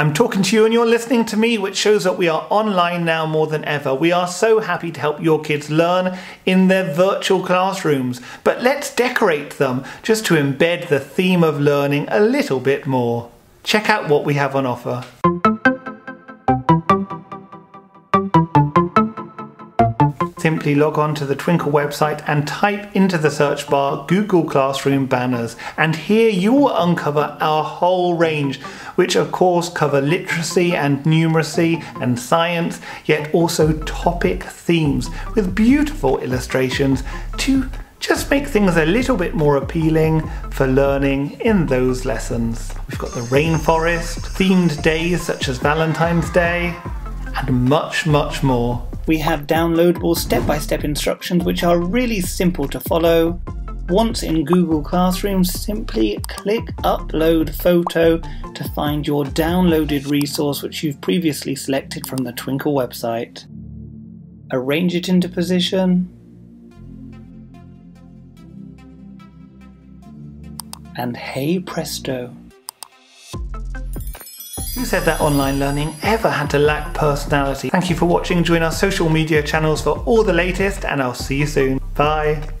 I'm talking to you and you're listening to me, which shows that we are online now more than ever. We are so happy to help your kids learn in their virtual classrooms, but let's decorate them just to embed the theme of learning a little bit more. Check out what we have on offer. Simply log on to the Twinkl website and type into the search bar Google Classroom banners and here you will uncover our whole range which of course cover literacy and numeracy and science yet also topic themes with beautiful illustrations to just make things a little bit more appealing for learning in those lessons. We've got the rainforest, themed days such as Valentine's Day, and much, much more. We have downloadable step-by-step instructions which are really simple to follow. Once in Google Classroom, simply click Upload Photo to find your downloaded resource which you've previously selected from the Twinkl website. Arrange it into position. And hey presto, who said that online learning ever had to lack personality? Thank you for watching. Join our social media channels for all the latest and I'll see you soon. Bye.